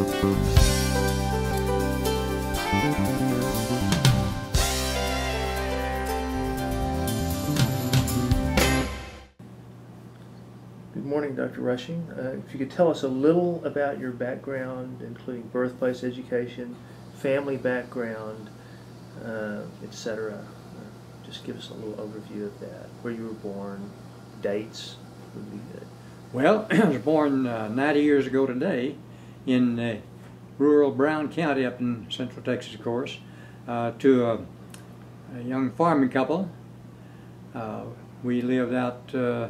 Good morning, Dr. Rushing. Uh, if you could tell us a little about your background, including birthplace education, family background, uh, etc. Uh, just give us a little overview of that. Where you were born, dates would be good. Well, I was born uh, 90 years ago today in uh, rural Brown County up in central Texas, of course, uh, to a, a, young farming couple. Uh, we lived out uh,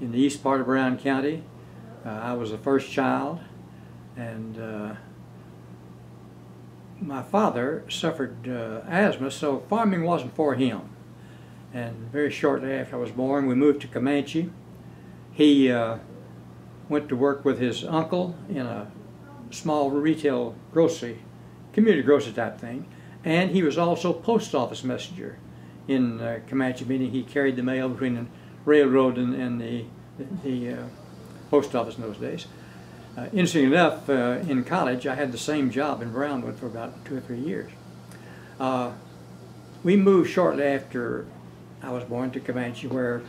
in the east part of Brown County. Uh, I was the first child, and my father suffered asthma, so farming wasn't for him. And very shortly after I was born, we moved to Comanche he uh, went to work with his uncle in a small retail grocery, community grocery type thing, and he was also post office messenger in uh, Comanche, meaning he carried the mail between the railroad and, and the, the uh, post office in those days. Uh, interesting enough, uh, in college, I had the same job in Brownwood for about two or three years. Uh, we moved shortly after I was born to Comanche, where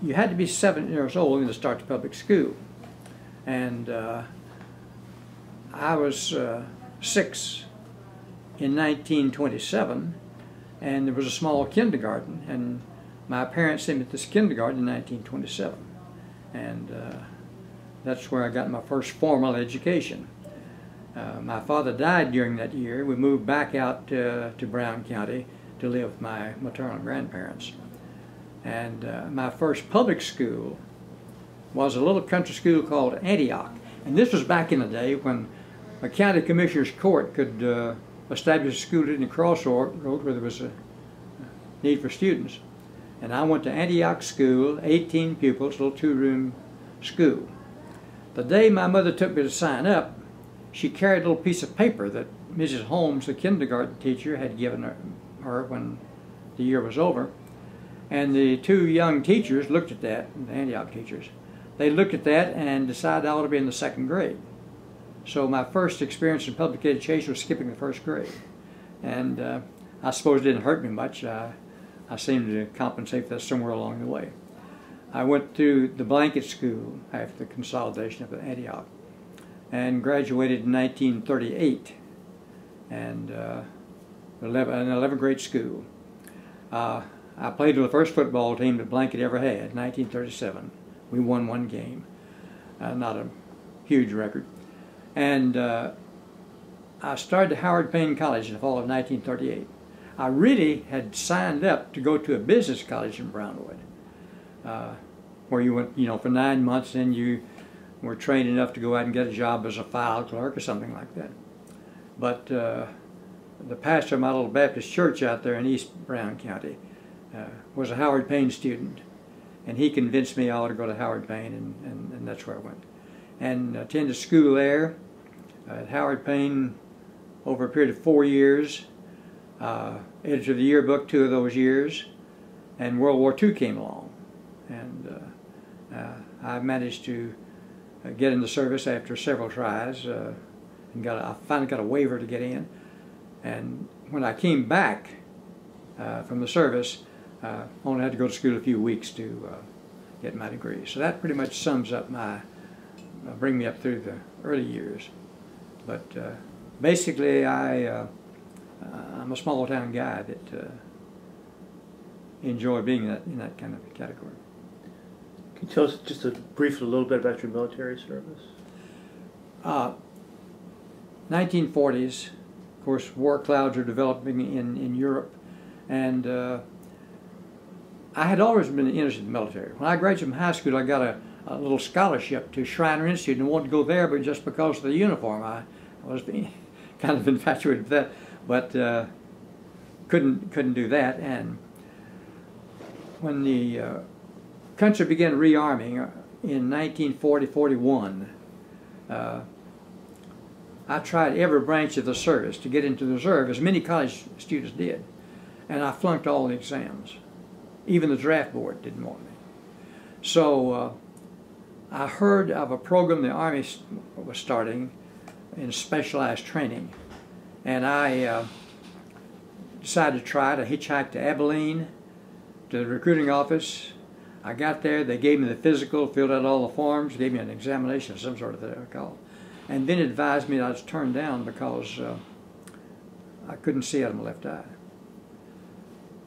you had to be seven years old to start the public school. And uh, I was uh, six in 1927, and there was a small kindergarten, and my parents sent me to this kindergarten in 1927. And uh, that's where I got my first formal education. Uh, my father died during that year. We moved back out to Brown County to live with my maternal grandparents. And uh, my first public school was a little country school called Antioch. And this was back in the day when a county commissioner's court could uh, establish a school in the crossroad where there was a need for students. And I went to Antioch School, 18 pupils, little two-room school. The day my mother took me to sign up, she carried a little piece of paper that Mrs. Holmes, the kindergarten teacher, had given her, her when the year was over. And the two young teachers looked at that, the Antioch teachers, they looked at that and decided I ought to be in the second grade. So my first experience in public education was skipping the first grade. And uh, I suppose it didn't hurt me much. Uh, I seemed to compensate for that somewhere along the way. I went to the Blanket school after the consolidation of Antioch and graduated in 1938 and uh, 11, an 11th grade school. Uh, I played with the first football team that Blanket ever had, 1937. We won one game, uh, not a huge record. And uh, I started Howard Payne College in the fall of 1938. I really had signed up to go to a business college in Brownwood, uh, where you went, you know, for nine months, and you were trained enough to go out and get a job as a file clerk or something like that. But uh, the pastor of my little Baptist church out there in East Brown County, uh, was a Howard Payne student, and he convinced me I ought to go to Howard Payne, and, and, and that's where I went. And attended school there at Howard Payne over a period of four years, uh, editor of the yearbook two of those years, and World War II came along. And uh, uh, I managed to uh, get in the service after several tries, uh, and got a, I finally got a waiver to get in. And when I came back uh, from the service, uh, only had to go to school a few weeks to get my degree. So that pretty much sums up my, bring me up through the early years. But uh, basically, I, uh, I'm a small town guy that uh, enjoy being in that, in that kind of category. Can you tell us just a brief a little bit about your military service? 1940s, of course, war clouds are developing in, in Europe, and uh, I had always been interested in the military. When I graduated from high school, I got a, a little scholarship to Schreiner Institute and wanted to go there, but just because of the uniform, I, I was kind of infatuated with that, but uh, couldn't couldn't do that. And when the uh, country began rearming uh, in 1940-41, uh, I tried every branch of the service to get into the reserve, as many college students did, and I flunked all the exams. Even the draft board didn't want me. So uh, I heard of a program the Army was starting in specialized training. And I uh, decided to try it. I hitchhiked to Abilene to the recruiting office. I got there, they gave me the physical, filled out all the forms, gave me an examination of some sort of thing, call, and then advised me that I was turned down because uh, I couldn't see out of my left eye.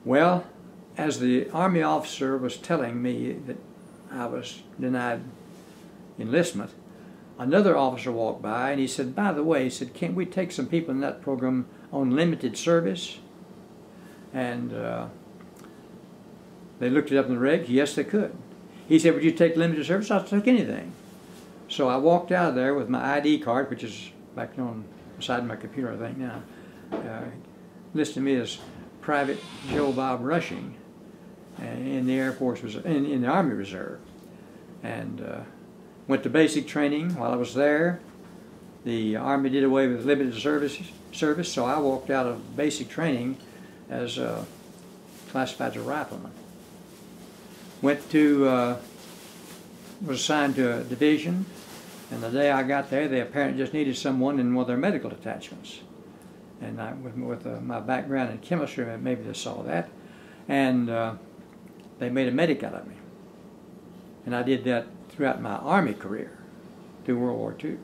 Well, as the Army officer was telling me that I was denied enlistment, another officer walked by and he said, by the way, he said, can't we take some people in that program on limited service? And uh, they looked it up in the reg. Yes, they could. He said, would you take limited service? I'll take anything. So I walked out of there with my ID card, which is back on the side of my computer, I think now, uh, listed me as Private Joe Bob Rushing in the Air Force, in, in the Army Reserve. And uh, went to basic training while I was there. The Army did away with limited service, service so I walked out of basic training as uh, classified as a rifleman. Went to, uh, was assigned to a division, and the day I got there, they apparently just needed someone in one of their medical detachments. And I, with, with uh, my background in chemistry, maybe they saw that. And uh, they made a medic out of me. And I did that throughout my Army career through World War II.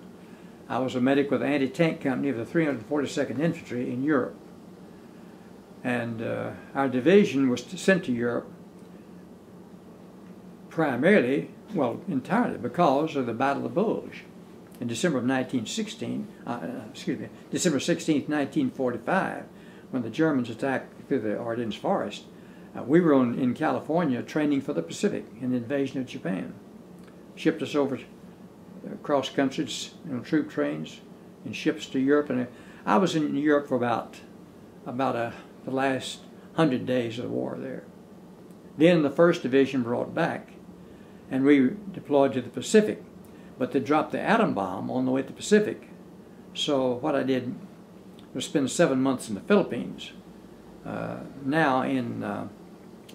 I was a medic with the anti-tank company of the 342nd Infantry in Europe. And uh, our division was sent to Europe primarily, well, entirely because of the Battle of Bulge in December of 1916, uh, excuse me, December 16, 1945, when the Germans attacked through the Ardennes Forest. Uh, we were on, in California training for the Pacific in the invasion of Japan shipped us over across countries on troop trains and ships to Europe. And I was in Europe for about about a, the last hundred days of the war there. Then the first division brought back, and we deployed to the Pacific. But they dropped the atom bomb on the way to the Pacific. So what I did was spend seven months in the Philippines. Uh, now in uh,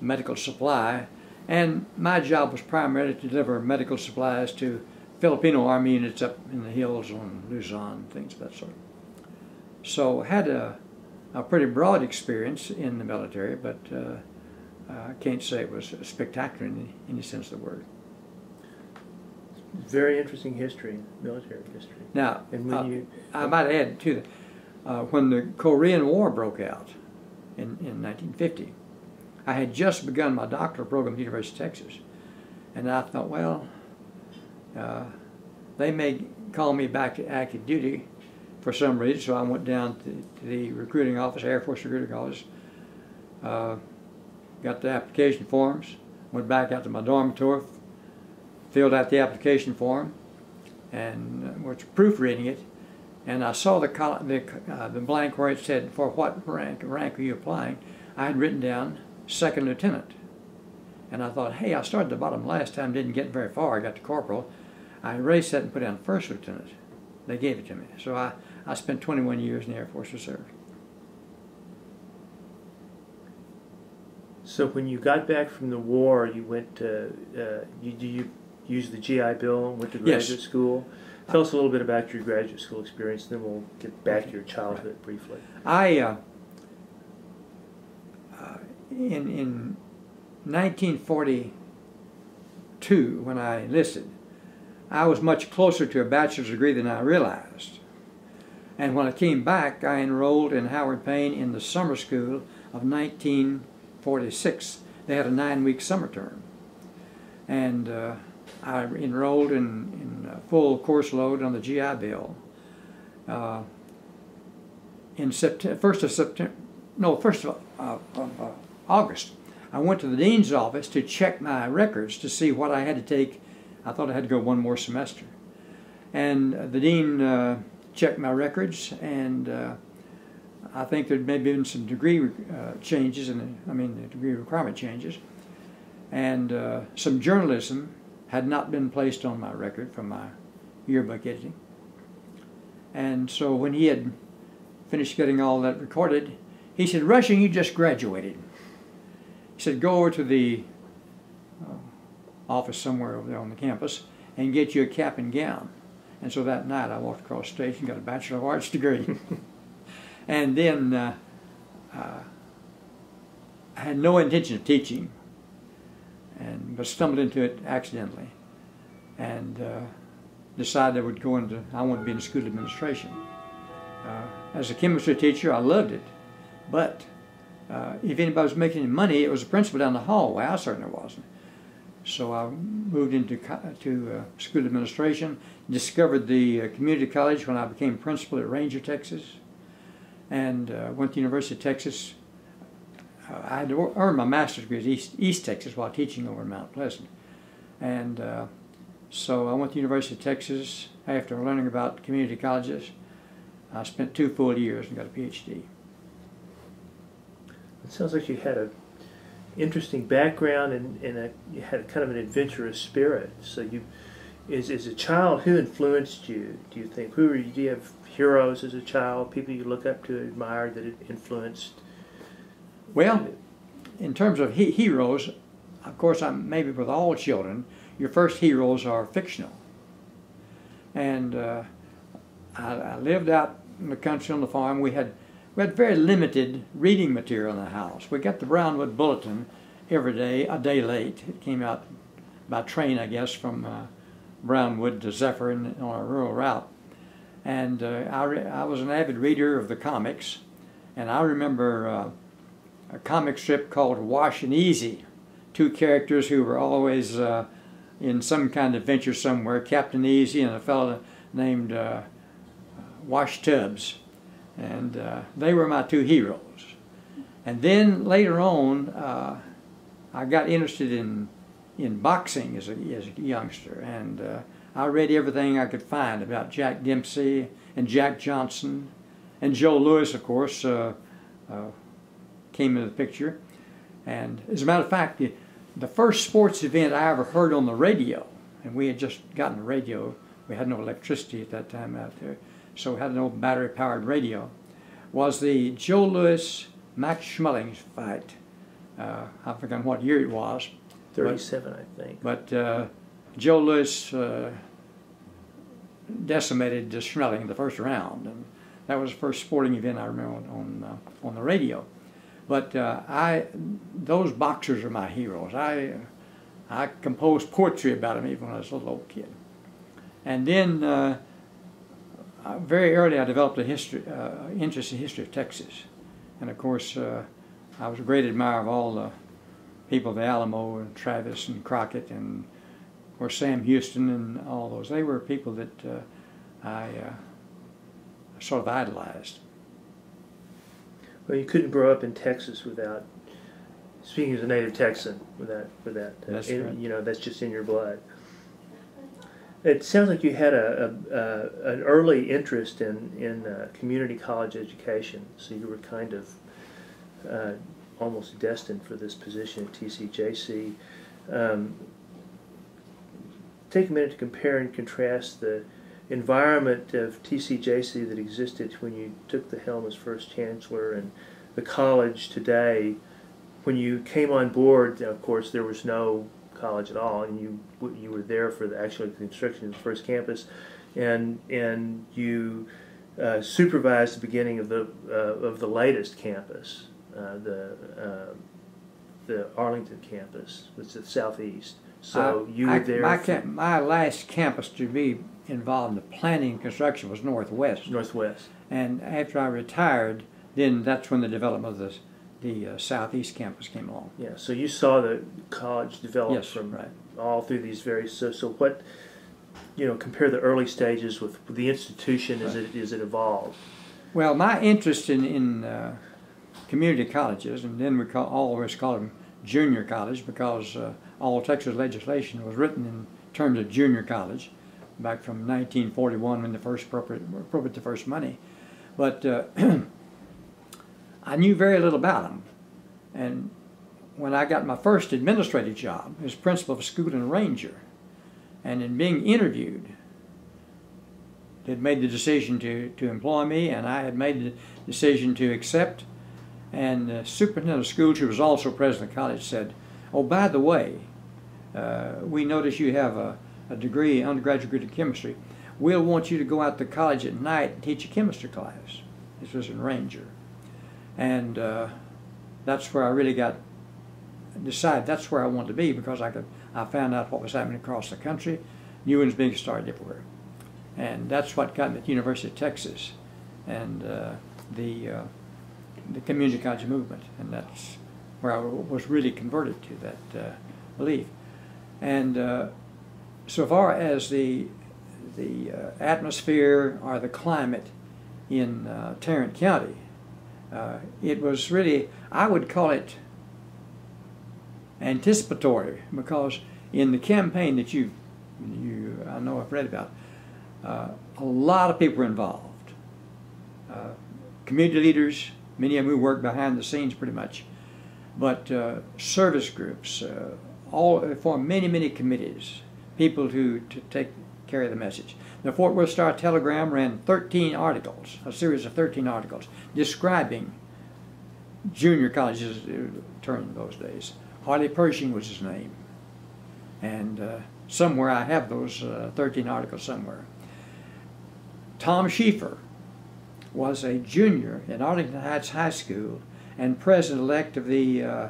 medical supply and my job was primarily to deliver medical supplies to Filipino army units up in the hills on Luzon, things of that sort. So I had a, a pretty broad experience in the military, but uh, I can't say it was spectacular in any sense of the word. Very interesting history, military history. Now, and when uh, you, I might add to that, uh, when the Korean War broke out in, in 1950, I had just begun my doctoral program at the University of Texas. And I thought, well, uh, they may call me back to active duty for some reason, so I went down to, to the recruiting office, Air Force recruiting office, uh, got the application forms, went back out to my dormitory, filled out the application form, and uh, was proofreading it, and I saw the, the, uh, the blank where it said, for what rank, rank are you applying? I had written down second lieutenant. And I thought, hey, I started at the bottom last time, didn't get very far. I got to corporal. I erased that and put down first lieutenant. They gave it to me. So I, I spent 21 years in the Air Force Reserve. So when you got back from the war, you went to, uh, you, do you use the GI Bill and went to graduate yes. school? Tell us a little bit about your graduate school experience, then we'll get back to your childhood right. briefly. I, uh, in, in 1942, when I enlisted, I was much closer to a bachelor's degree than I realized. And when I came back, I enrolled in Howard Payne in the summer school of 1946. They had a nine-week summer term. And uh, I enrolled in, in full course load on the GI Bill. Uh, in September, first of September, no, first of uh, uh, August. I went to the dean's office to check my records to see what I had to take. I thought I had to go one more semester. And the dean uh, checked my records, and uh, I think there may have been some degree uh, changes, and I mean, the degree requirement changes. And uh, some journalism had not been placed on my record from my yearbook editing. And so when he had finished getting all that recorded, he said, Rushing, you just graduated. He said, go over to the uh, office somewhere over there on the campus and get you a cap and gown. And so that night I walked across the stage and got a Bachelor of Arts degree. and then uh, uh, I had no intention of teaching, and but stumbled into it accidentally, and uh, decided I would go into. I wanted to be in school administration. Uh, as a chemistry teacher, I loved it, but uh, if anybody was making any money, it was the principal down the hallway. I certainly wasn't. So I moved into to uh, school administration, discovered the uh, community college when I became principal at Ranger, Texas, and uh, went to University of Texas. Uh, I had earned my master's degree at East, East Texas while teaching over in Mount Pleasant. And uh, so I went to University of Texas after learning about community colleges. I spent two full years and got a PhD. It sounds like you had a interesting background and, and a, you had kind of an adventurous spirit. So you, as, as a child, who influenced you? Do you think who are you? Do you have heroes as a child? People you look up to, admire that influenced? Well, in terms of he heroes, of course, I'm maybe with all children, your first heroes are fictional. And uh, I, I lived out in the country on the farm. We had we had very limited reading material in the house. We got the Brownwood Bulletin every day, a day late. It came out by train, I guess, from uh, Brownwood to Zephyr in, on a rural route. And uh, I, I was an avid reader of the comics, and I remember uh, a comic strip called Wash and Easy. Two characters who were always uh, in some kind of venture somewhere, Captain Easy and a fellow named uh, Wash Tubbs and uh, they were my two heroes. And then later on, uh, I got interested in in boxing as a, as a youngster, and uh, I read everything I could find about Jack Dempsey and Jack Johnson, and Joe Louis, of course, uh, uh, came into the picture. And as a matter of fact, the, the first sports event I ever heard on the radio, and we had just gotten a radio, we had no electricity at that time out there so we had an old battery powered radio, was the Joe Louis Max Schmeling fight. Uh, I've forgotten what year it was. 37, but, I think. But uh, Joe Louis uh, decimated Schmeling in the first round. And that was the first sporting event I remember on, on, uh, on the radio. But uh, I, those boxers are my heroes. I, I composed poetry about them even when I was a little kid. And then uh, very early I developed a history, uh, interest in history of Texas. And of course, uh, I was a great admirer of all the people, of the Alamo and Travis and Crockett and of course Sam Houston and all those. They were people that uh, I uh, sort of idolized. Well, you couldn't grow up in Texas without speaking as a native Texan without without uh, that's in, you know that's just in your blood. It sounds like you had a, a, a an early interest in in uh, community college education, so you were kind of uh, almost destined for this position at TCJC. Um, take a minute to compare and contrast the environment of TCJC that existed when you took the helm as first chancellor and the college today. When you came on board, of course, there was no college at all, and you you were there for the actual construction of the first campus, and and you uh, supervised the beginning of the uh, of the latest campus, uh, the uh, the Arlington campus, which is the southeast. So you were I, there. My, my last campus to be involved in the planning and construction was Northwest. Northwest. And after I retired, then that's when the development of the the uh, southeast campus came along. Yeah, so you saw the college develop yes, from right. all through these various. So, so what, you know, compare the early stages with the institution as right. it as it evolved. Well, my interest in in uh, community colleges, and then we call, always call them junior college because uh, all Texas legislation was written in terms of junior college, back from 1941 when the first appropriate the first money, but. I knew very little about them. And when I got my first administrative job as principal of a school in Ranger, and in being interviewed, had made the decision to, to employ me, and I had made the decision to accept. And the superintendent of schools, who was also president of college, said, Oh, by the way, uh, we notice you have a, a degree, undergraduate degree in chemistry. we'll want you to go out to college at night and teach a chemistry class. This was in Ranger. And uh, that's where I really got decided that's where I wanted to be because I could I found out what was happening across the country. New ones being started everywhere. And that's what got me at the University of Texas and uh, the uh, the community college movement. And that's where I was really converted to that uh, belief. And uh, so far as the the uh, atmosphere or the climate in uh, Tarrant County, uh, it was really I would call it anticipatory because in the campaign that you you I know I've read about, uh, a lot of people were involved. Uh, community leaders, many of them who work behind the scenes pretty much, but uh, service groups, all formed many many committees, people who to take carry the message. The Fort Worth Star Telegram ran 13 articles, a series of 13 articles, describing junior colleges term in those days. Harley Pershing was his name. And uh, somewhere I have those uh, 13 articles somewhere. Tom Schieffer was a junior at Arlington Heights High School and president-elect of the uh,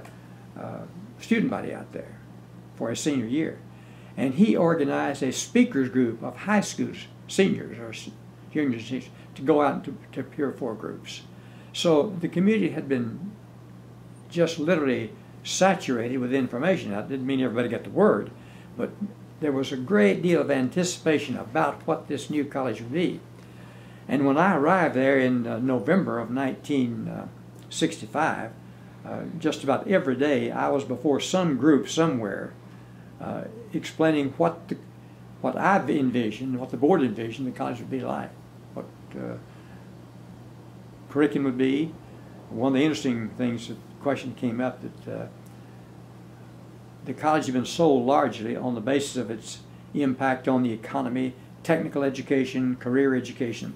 uh student body out there for his senior year and he organized a speakers group of high school seniors or juniors to go out to, to Pure Four groups. So the community had been just literally saturated with information. That didn't mean everybody got the word, but there was a great deal of anticipation about what this new college would be. And when I arrived there in uh, November of 1965, uh, just about every day I was before some group somewhere uh, explaining what the, what I've envisioned, what the board envisioned the college would be like, what uh, curriculum would be. One of the interesting things, the question came up that uh, the college had been sold largely on the basis of its impact on the economy, technical education, career education.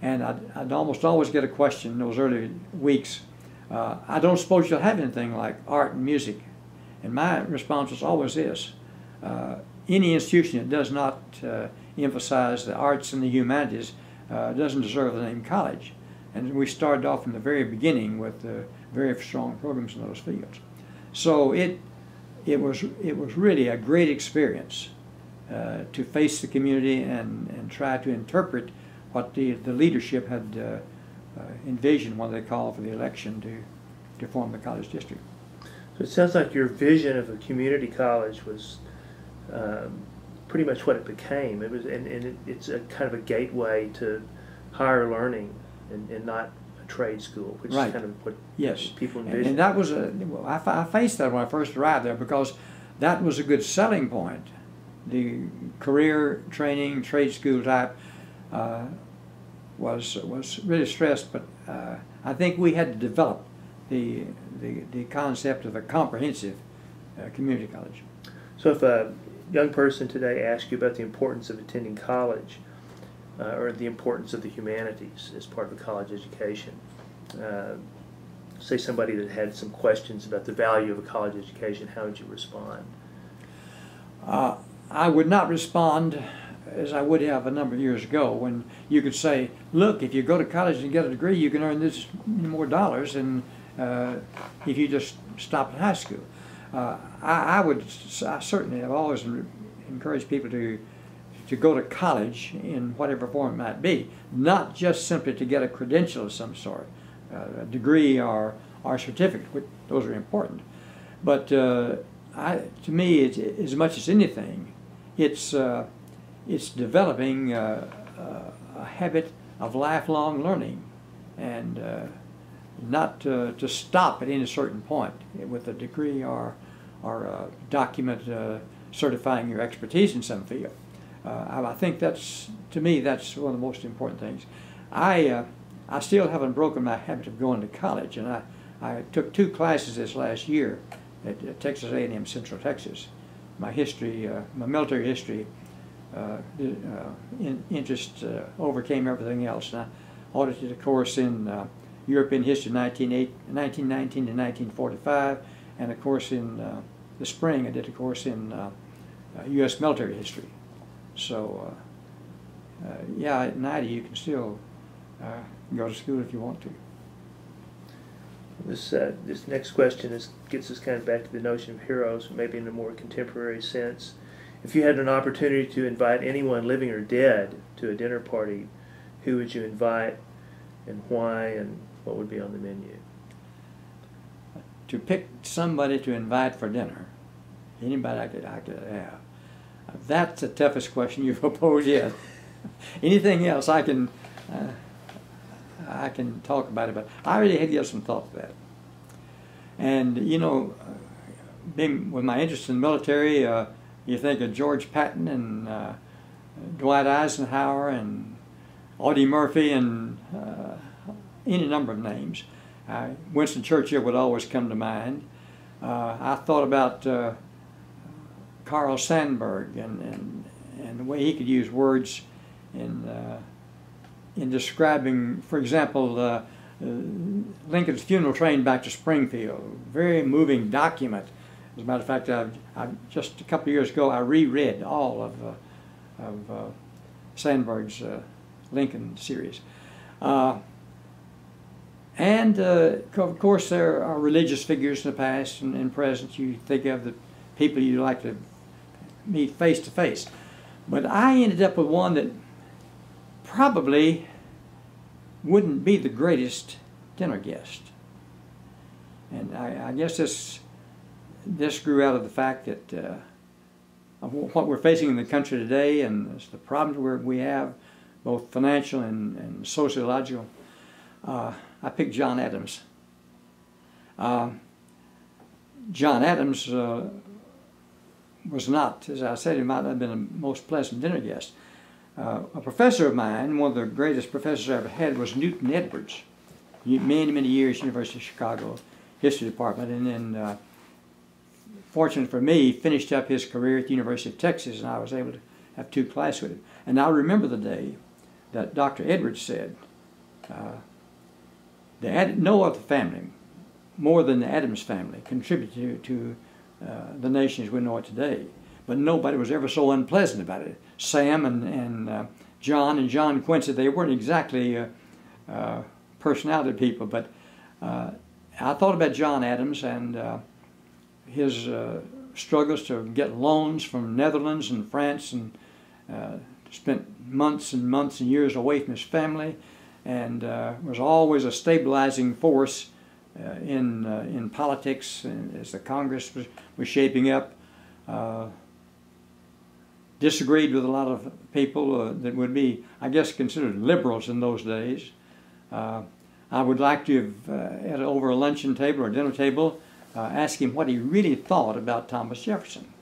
And I'd, I'd almost always get a question in those early weeks. Uh, I don't suppose you'll have anything like art and music and my response was always this uh, any institution that does not uh, emphasize the arts and the humanities uh, doesn't deserve the name college. And we started off from the very beginning with uh, very strong programs in those fields. So it, it, was, it was really a great experience uh, to face the community and, and try to interpret what the, the leadership had uh, envisioned when they called for the election to, to form the college district. So it sounds like your vision of a community college was um, pretty much what it became. It was, and, and it, it's a kind of a gateway to higher learning and, and not a trade school, which right. is kind of what yes. people envision. And, that was a, well, I, I faced that when I first arrived there because that was a good selling point. The career training, trade school type uh, was was really stressed, but uh, I think we had to develop the, the, the concept of a comprehensive uh, community college. So if a young person today asks you about the importance of attending college uh, or the importance of the humanities as part of a college education, uh, say somebody that had some questions about the value of a college education, how would you respond? Uh, I would not respond as I would have a number of years ago when you could say, look, if you go to college and get a degree, you can earn this more dollars and uh, if you just stop at high school. Uh, I, I, would, I certainly have always encouraged people to to go to college in whatever form it might be, not just simply to get a credential of some sort, uh, a degree or or certificate. Which, those are important, but uh, I, to me, it's, as much as anything, it's uh, it's developing a habit of lifelong learning, and not to, to stop at any certain point with a degree or, or a document uh, certifying your expertise in some field. Uh, I think that's, to me, that's one of the most important things. I, uh, I still haven't broken my habit of going to college, and I, I took two classes this last year at, at Texas A&M Central Texas. My history, uh, my military history uh, uh, in, interest overcame everything else, and I audited a course in European history 1919 to 1945, and a course in uh, the spring I did a course in uh, U.S. Uh, military history. So uh, yeah, at 90 you can still uh, go to school if you want to. This, uh, this next question is, gets us kind of back to the notion of heroes, maybe in a more contemporary sense. If you had an opportunity to invite anyone living or dead to a dinner party, who would you invite and why and what would be on the menu? To pick somebody to invite for dinner, anybody I could, I could have. That's the toughest question you've proposed yet. Anything else I can, uh, I can talk about it, but I really had to give some thought to that. And you know, being with my interest in the military, uh, you think of George Patton and uh, Dwight Eisenhower and Audie Murphy and uh, any number of names. Winston Churchill would always come to mind. Uh, I thought about uh, Carl Sandburg and, and, and the way he could use words in, uh, in describing, for example, uh, Lincoln's funeral train back to Springfield. Very moving document. As a matter of fact, I've, I've just a couple of years ago, I reread all of, uh, of uh, Sandburg's uh, Lincoln series. Uh, and uh, of course, there are religious figures in the past and, and present. You think of the people you like to meet face to face. But I ended up with one that probably wouldn't be the greatest dinner guest. And I, I guess this this grew out of the fact that uh, what we're facing in the country today and the problems we have, both financial and, and sociological. Uh, I picked John Adams. Uh, John Adams uh, was not, as I said, he might not have been a most pleasant dinner guest. Uh, a professor of mine, one of the greatest professors I ever had, was Newton Edwards. Many, many years, University of Chicago history department, and then, uh, fortunate for me, finished up his career at the University of Texas, and I was able to have two classes with him. And I remember the day that Dr. Edwards said, uh, the no other family, more than the Adams family, contributed to, to uh, the nation as we know it today. But nobody was ever so unpleasant about it. Sam and, and uh, John and John Quincy, they weren't exactly uh, uh personality people, but uh, I thought about John Adams and uh, his struggles to get loans from Netherlands and France and spent months and months and years away from his family and uh, was always a stabilizing force uh, in, uh, in politics as the Congress was, was shaping up. Uh, disagreed with a lot of people uh, that would be, I guess, considered liberals in those days. Uh, I would like to have, at over a luncheon table or dinner table, ask him what he really thought about Thomas Jefferson.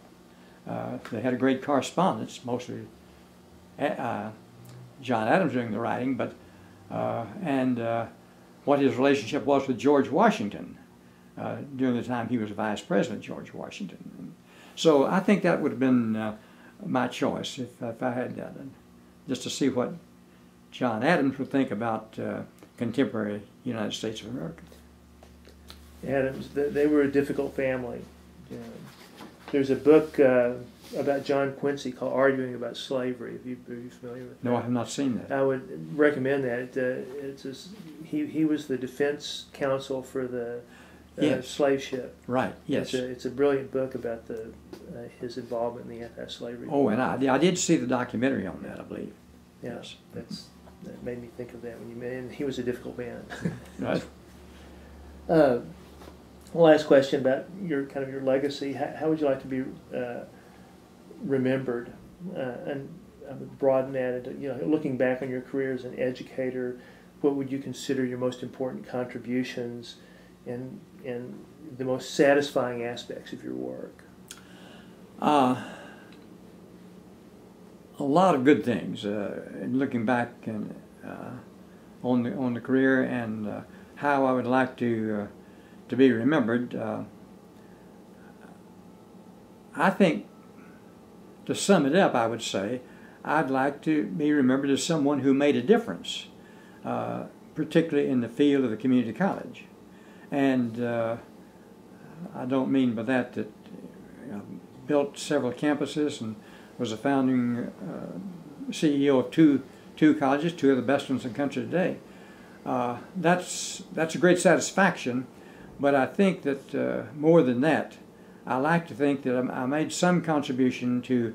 they had a great correspondence, mostly John Adams doing the writing, but uh, and uh, what his relationship was with George Washington uh, during the time he was Vice President George Washington. So I think that would have been my choice if, if I had that, just to see what John Adams would think about contemporary United States of America. Adams, they were a difficult family. There's a book uh, about John Quincy called "Arguing About Slavery." Have you, are you familiar with? No, I have not seen that. I would recommend that. It, uh, it's a, he he was the defense counsel for the uh, yes. slave ship. Right. Yes. It's a, it's a brilliant book about the uh, his involvement in the anti-slavery. Oh, and I, I did see the documentary on that. I believe. Yeah, yes. That's that made me think of that when you and he was a difficult man. right. Uh, last question about your kind of your legacy. How, how would you like to be uh, remembered, uh, and I would broaden that. you know, looking back on your career as an educator, what would you consider your most important contributions, and and the most satisfying aspects of your work? Uh, a lot of good things. Uh, looking back and uh, on the on the career and uh, how I would like to uh, to be remembered. Uh, I think to sum it up, I would say, I'd like to be remembered as someone who made a difference, uh, particularly in the field of the community college. And uh, I don't mean by that that I built several campuses and was a founding uh, CEO of two two colleges, two of the best ones in the country today. Uh, that's that's a great satisfaction, but I think that uh, more than that, I like to think that I made some contribution to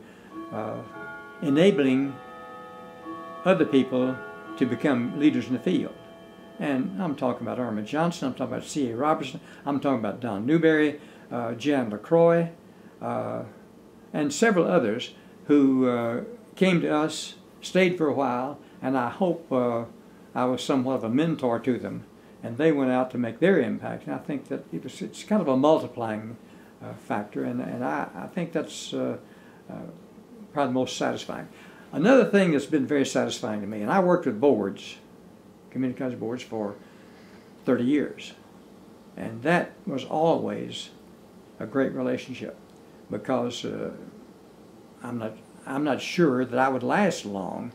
uh, enabling other people to become leaders in the field. And I'm talking about Armin Johnson, I'm talking about C.A. Robertson, I'm talking about Don Newberry, uh, Jan LeCroy, uh, and several others who uh, came to us, stayed for a while, and I hope uh, I was somewhat of a mentor to them. And they went out to make their impact. And I think that it was, it's kind of a multiplying factor, and, and I, I think that's uh, probably the most satisfying. Another thing that's been very satisfying to me, and I worked with boards, community college boards, for 30 years. And that was always a great relationship because uh, I'm not I'm not sure that I would last long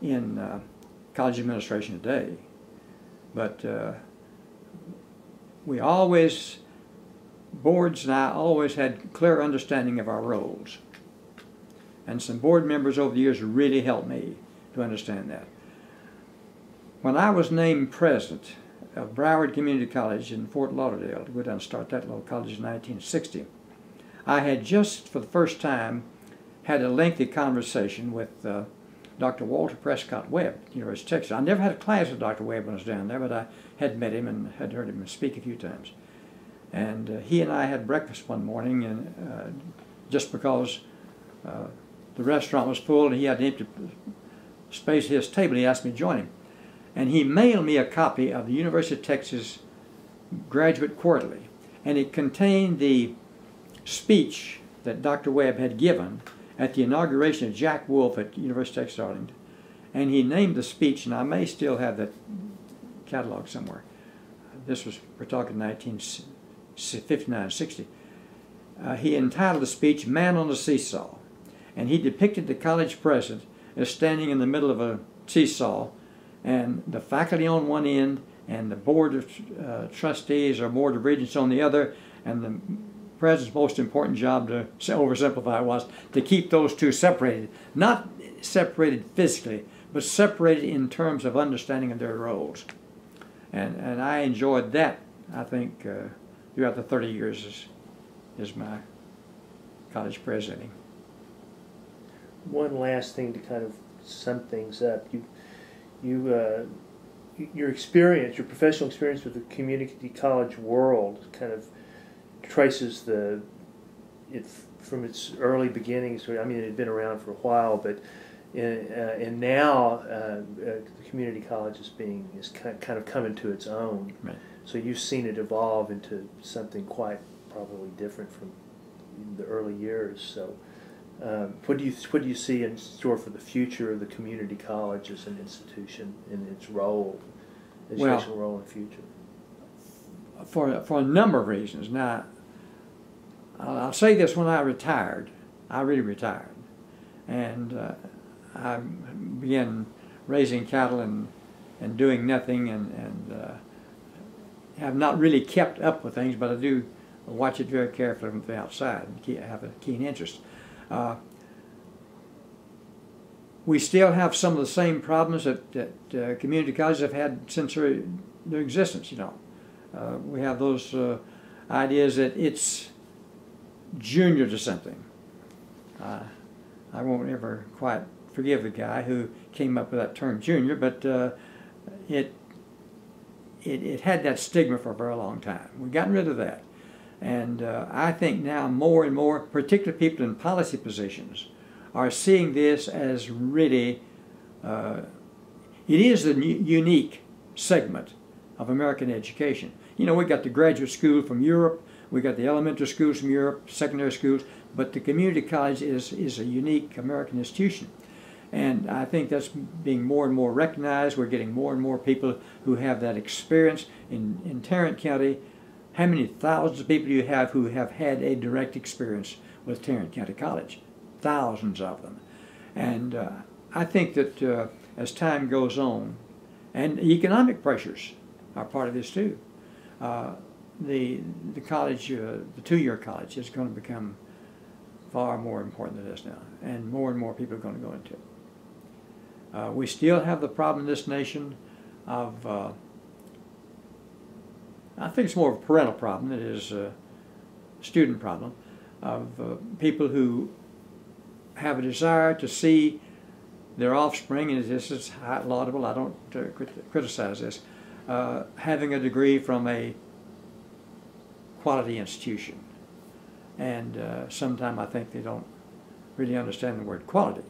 in uh, college administration today. But uh, we always boards and I always had clear understanding of our roles. And some board members over the years really helped me to understand that. When I was named president of Broward Community College in Fort Lauderdale, to go down and start that little college in 1960, I had just for the first time had a lengthy conversation with uh, Dr. Walter Prescott Webb, University of Texas. I never had a class with Dr. Webb when I was down there, but I had met him and had heard him speak a few times. And uh, he and I had breakfast one morning, and uh, just because uh, the restaurant was full and he had an empty space at his table, he asked me to join him. And he mailed me a copy of the University of Texas Graduate Quarterly, and it contained the speech that Dr. Webb had given at the inauguration of Jack Woolf at University of Texas Arlington. And he named the speech, and I may still have that catalog somewhere. This was, we're talking 1959 60. Uh, he entitled the speech Man on the Seesaw. And he depicted the college president as standing in the middle of a seesaw, and the faculty on one end, and the board of uh, trustees or board of regents on the other, and the president's most important job to oversimplify was to keep those two separated. Not separated physically, but separated in terms of understanding of their roles. And, and I enjoyed that, I think, uh, throughout the 30 years as, as my college president. One last thing to kind of sum things up. You, you, uh, your experience, your professional experience with the community college world kind of traces the it from its early beginnings. I mean, it had been around for a while, but in, uh, and now uh, uh, the community college is being is kind of coming to its own. Right. So you've seen it evolve into something quite probably different from the early years. So. Um, what do you what do you see in store for the future of the community college as an institution and its role, educational well, role in the future? For for a number of reasons. Now, I'll say this when I retired, I really retired. And uh, I began raising cattle and, and doing nothing and, and uh, have not really kept up with things, but I do watch it very carefully from the outside and have a keen interest. Uh, we still have some of the same problems that, that uh, community colleges have had since their, existence, you know. Uh, we have those uh, ideas that it's junior to something. Uh, I won't ever quite forgive the guy who came up with that term junior, but uh, it, it, it had that stigma for a very long time. We've gotten rid of that. And uh, I think now more and more, particularly people in policy positions, are seeing this as really, uh, it is a unique segment of American education. You know, we got the graduate school from Europe, we got the elementary schools from Europe, secondary schools, but the community college is, is a unique American institution. And I think that's being more and more recognized. We're getting more and more people who have that experience. In, in Tarrant County, how many thousands of people do you have who have had a direct experience with Tarrant County College? Thousands of them. And uh, I think that uh, as time goes on, and economic pressures are part of this too. Uh, the the college, uh, the two-year college, is going to become far more important than it is now, and more and more people are going to go into it. Uh, we still have the problem in this nation of, uh, I think it's more of a parental problem than it is a student problem, of uh, people who have a desire to see their offspring, and this is laudable, I don't uh, criticize this, uh, having a degree from a quality institution. And uh, sometimes I think they don't really understand the word quality.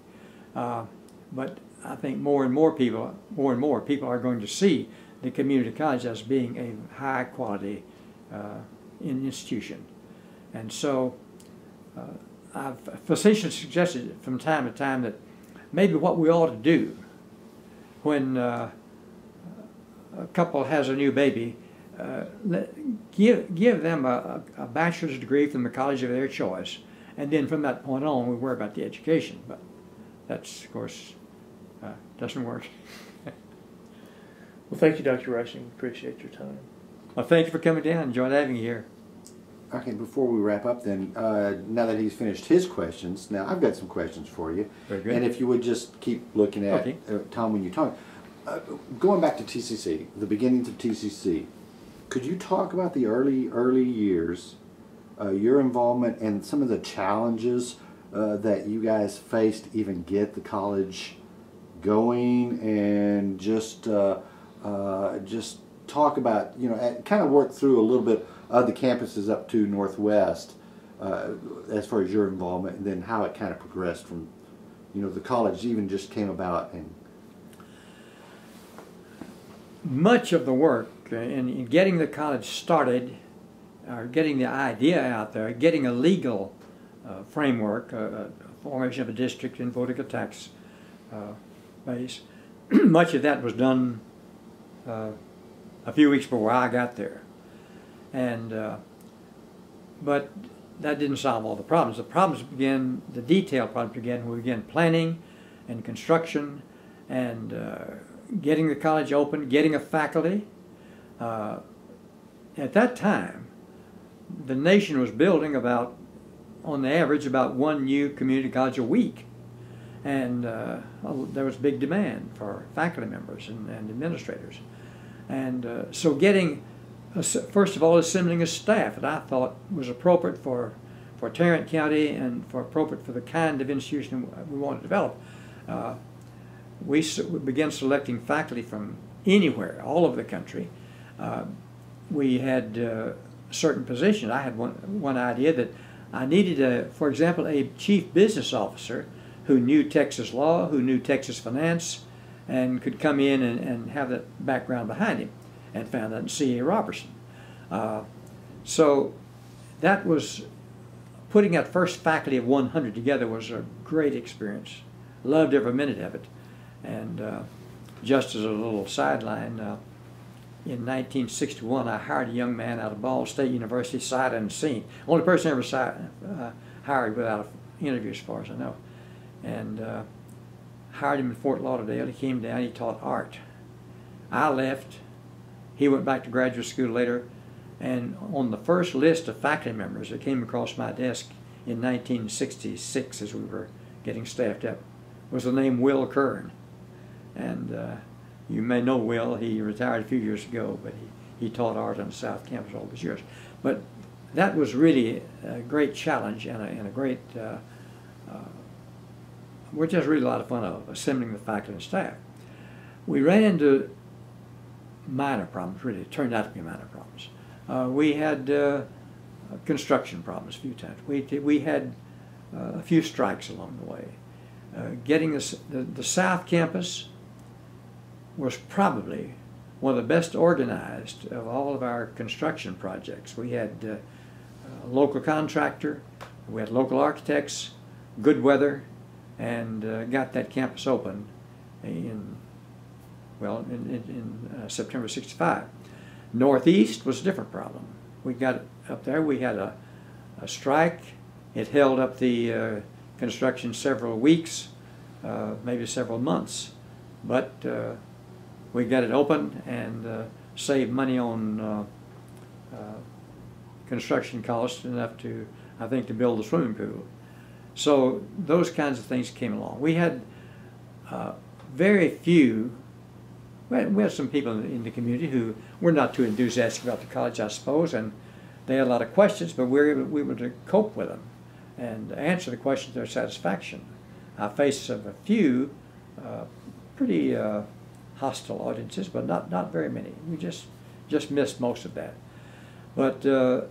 Uh, but I think more and more people, more and more people are going to see the community college as being a high quality uh, institution. And so uh, I've facetiously suggested from time to time that maybe what we ought to do when uh, a couple has a new baby, uh, let, give, give them a, a, bachelor's degree from the college of their choice, and then from that point on, we worry about the education. But that's, of course, doesn't work. Well, thank you, Dr. Rushing. Appreciate your time. well, thank you for coming down. Enjoyed having you here. Okay, before we wrap up then, uh, now that he's finished his questions, now I've got some questions for you. Very good. And if you would just keep looking at Okay. uh, Tom when you talk. Uh, going back to TCC, the beginnings of TCC, could you talk about the early, early years, uh, your involvement and some of the challenges uh, that you guys faced to even get the college going and just, uh, uh, just talk about, you know, kind of work through a little bit of the campuses up to Northwest uh, as far as your involvement, and then how it kind of progressed from, you know, the college even just came about and much of the work in, in getting the college started, or getting the idea out there, getting a legal uh, framework, formation of a district and voting a tax uh, base, much of that was done uh, a few weeks before I got there. And, uh, but that didn't solve all the problems. The problems began, the detail problems began we began planning and construction and uh, getting the college open, getting a faculty. Uh, at that time, the nation was building about, on the average, about one new community college a week. And uh, there was big demand for faculty members and, and administrators. And uh, so getting, uh, first of all, assembling a staff that I thought was appropriate for, for Tarrant County and for appropriate for the kind of institution we want to develop. Uh, we, we began selecting faculty from anywhere, all over the country. Uh, we had uh, certain positions. I had one, one idea that I needed, a, for example, a chief business officer who knew Texas law, who knew Texas finance, and could come in and, and have that background behind him, and found that C.A. Robertson. Uh, so that was putting that first faculty of 100 together was a great experience. Loved every minute of it. And uh, just as a little sideline, uh, in 1961, I hired a young man out of Ball State University, sight unseen. Only person I ever uh, hired without an interview, as far as I know. And uh, hired him in Fort Lauderdale. He came down, he taught art. I left. He went back to graduate school later. And on the first list of faculty members that came across my desk in 1966, as we were getting staffed up, was the name Will Kern. And uh, you may know Will, he retired a few years ago, but he, he taught art on the South Campus all those years. But that was really a great challenge and a, and a great, uh, which was really a lot of fun of, assembling the faculty and staff. We ran into minor problems, really. It turned out to be minor problems. Uh, we had uh, construction problems a few times. We, we had uh, a few strikes along the way. Uh, getting the, the South Campus was probably one of the best organized of all of our construction projects. We had uh, a local contractor, we had local architects, good weather, and uh, got that campus open in, well, in, in, in uh, September 65. Northeast was a different problem. We got up there, we had a, a strike. It held up the uh, construction several weeks, uh, maybe several months. But we got it open and saved money on construction costs enough to, I think, to build the swimming pool. So those kinds of things came along. We had uh, very few. We had, we had some people in the, community who were not too enthusiastic about the college, I suppose, and they had a lot of questions, but we were able, we were to cope with them and answer the questions to their satisfaction. I faced a few uh, pretty uh, hostile audiences, but not, not very many. We just just missed most of that. But uh,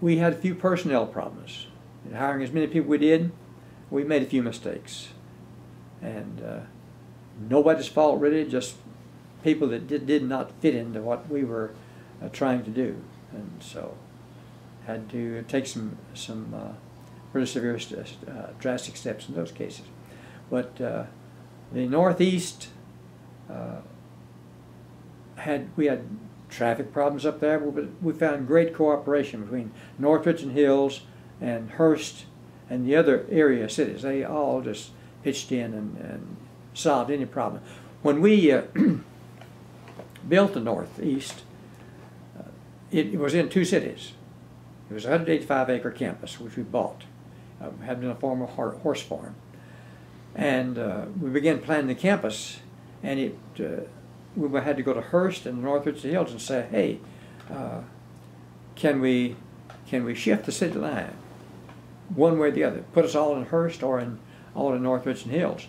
we had a few personnel problems. In hiring as many people we did, we made a few mistakes. And uh, nobody's fault really, just people that did, did not fit into what we were uh, trying to do. And so had to take some, some uh, pretty severe, uh, drastic steps in those cases. But uh, the Northeast uh, had, we had traffic problems up there, but we found great cooperation between North Richland Hills and Hurst and the other area cities. They all just pitched in and, and solved any problem. When we uh, built the Northeast, uh, it, it, was in two cities. It was a 185 acre campus, which we bought. Uh, had been a former horse farm. And uh, we began planning the campus, and it uh, we had to go to Hurst and North Richland Hills and say, hey, uh, can we can we shift the city line one way or the other? Put us all in Hurst or in all in North Richland Hills.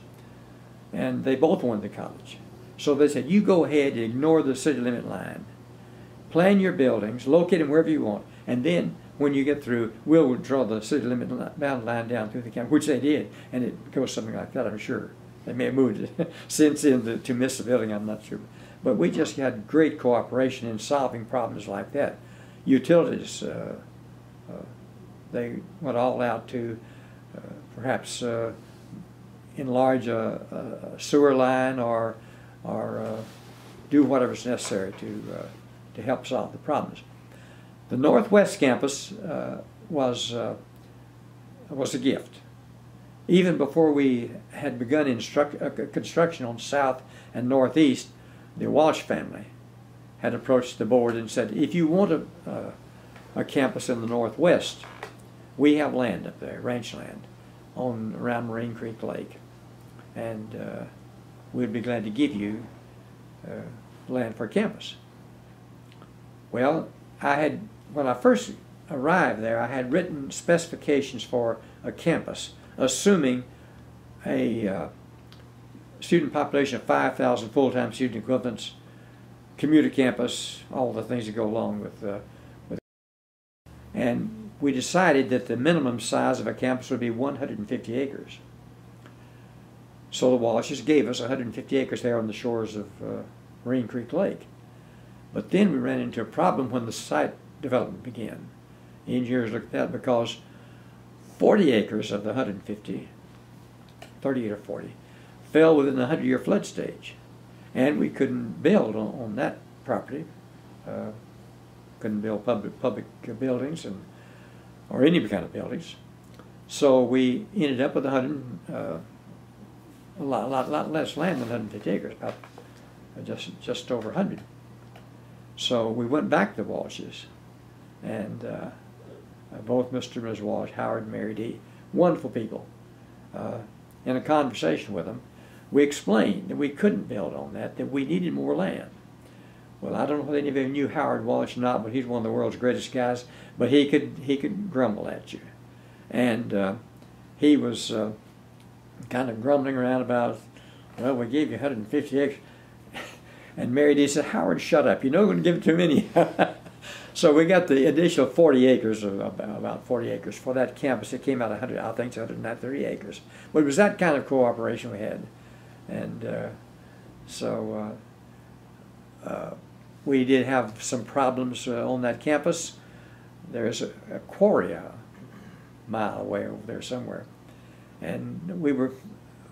And they both wanted the college. So they said, you go ahead and ignore the city limit line. Plan your buildings, locate them wherever you want, and then when you get through, we'll draw the city limit bound line down through the county, which they did, and it goes something like that, I'm sure. They may have moved it since in the, to miss the building, I'm not sure. But we just had great cooperation in solving problems like that. Utilities, uh, they went all out to uh, perhaps uh, enlarge a, a, sewer line or, or uh, do whatever's necessary to, uh, to help solve the problems. The Northwest campus was, was a gift even before we had begun uh, construction on south and northeast, the Walsh family had approached the board and said, if you want a, uh, a campus in the northwest, we have land up there, ranch land, on around Marine Creek Lake, and uh, we'd be glad to give you uh, land for campus. Well, I had when I first arrived there, I had written specifications for a campus assuming a uh, student population of 5,000 full-time student equivalents, commuter campus, all the things that go along with, uh, with and we decided that the minimum size of a campus would be 150 acres. So the Walshes gave us 150 acres there on the shores of uh, Marine Creek Lake. But then we ran into a problem when the site development began. Engineers looked at that because 40 acres of the 150, 38 or 40, fell within the 100 year flood stage. And we couldn't build on, on that property. Uh, couldn't build public, public buildings and, or any kind of buildings. So we ended up with 100, uh, a lot, lot, lot less land than 150 acres, about uh, just, just over 100. So we went back to Walsh's and uh, uh, both Mr. and Ms. Walsh, Howard and Mary D. Wonderful people. Uh, in a conversation with them, we explained that we couldn't build on that, that we needed more land. Well, I don't know whether any of you knew Howard Walsh or not, but he's one of the world's greatest guys. But he could he could grumble at you, and uh, he was uh, kind of grumbling around about, well, we gave you 150 acres, and Mary D said, Howard, shut up. You're not going to give it to him anyhow. So we got the additional 40 acres, of about 40 acres for that campus. It came out 100, I think it's 130 acres. But it was that kind of cooperation we had. And uh, so uh, uh, we did have some problems uh, on that campus. There's a, a, quarry a mile away over there somewhere. And we were,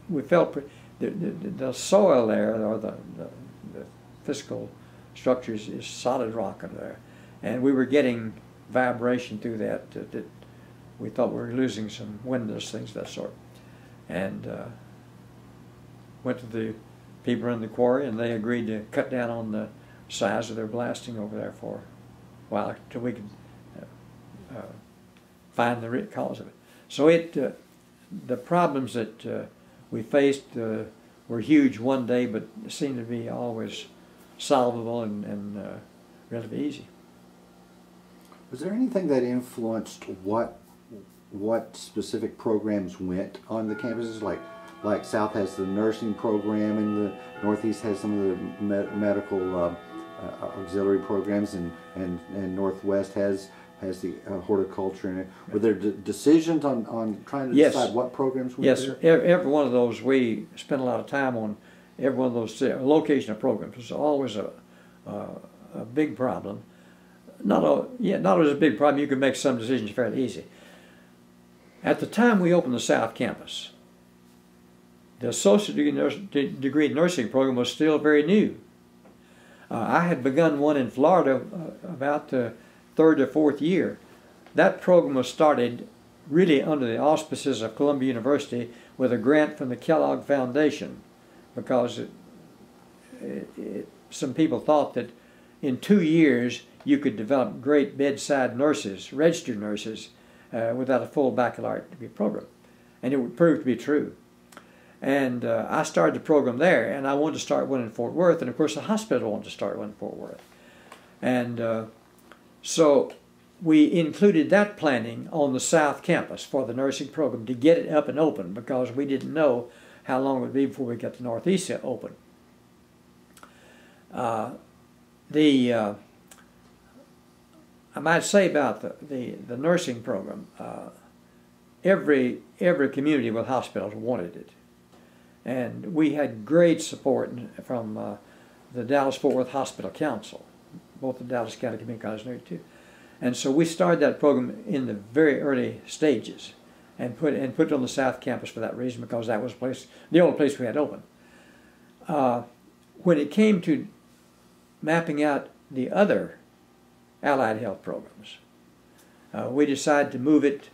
we felt the, the, the soil there, or the, the, the physical structures is solid rock under there and we were getting vibration through that that, that we thought we were losing some windows, things of that sort. And uh, went to the people in the quarry, and they agreed to cut down on the size of their blasting over there for a while until we could uh, uh, find the root cause of it. So it, uh, the problems that uh, we faced uh, were huge one day, but seemed to be always solvable and, and uh, relatively easy. Was there anything that influenced what what specific programs went on the campuses? Like like South has the nursing program, and the Northeast has some of the med- medical uh, uh, auxiliary programs, and, and and Northwest has has the uh, horticulture. And were there d- decisions on, on trying to Yes. decide what programs were Yes, there? every, every one of those, we spent a lot of time on every one of those uh, location of programs. was always a, a, a big problem. Not a, yeah, not always a big problem. You could make some decisions fairly easy. At the time we opened the South Campus, the associate degree, nurs- de- degree nursing program was still very new. Uh, I had begun one in Florida uh, about the third or fourth year. That program was started really under the auspices of Columbia University with a grant from the Kellogg Foundation because it, it, it, some people thought that in two years you could develop great bedside nurses, registered nurses, uh, without a full baccalaureate degree program. And it would prove to be true. And uh, I started the program there, and I wanted to start one in Fort Worth, and of course the hospital wanted to start one in Fort Worth. And uh, so we included that planning on the South Campus for the nursing program to get it up and open because we didn't know how long it would be before we got the Northeast open. Uh, the uh, I might say about the, the, the nursing program, uh, every every community with hospitals wanted it, and we had great support from uh, the Dallas Fort Worth Hospital Council, both the Dallas County Community College and too. And so we started that program in the very early stages, and put and put it on the South Campus for that reason because that was the place, the only place we had open. Uh, when it came to mapping out the other allied health programs, uh, we decided to move it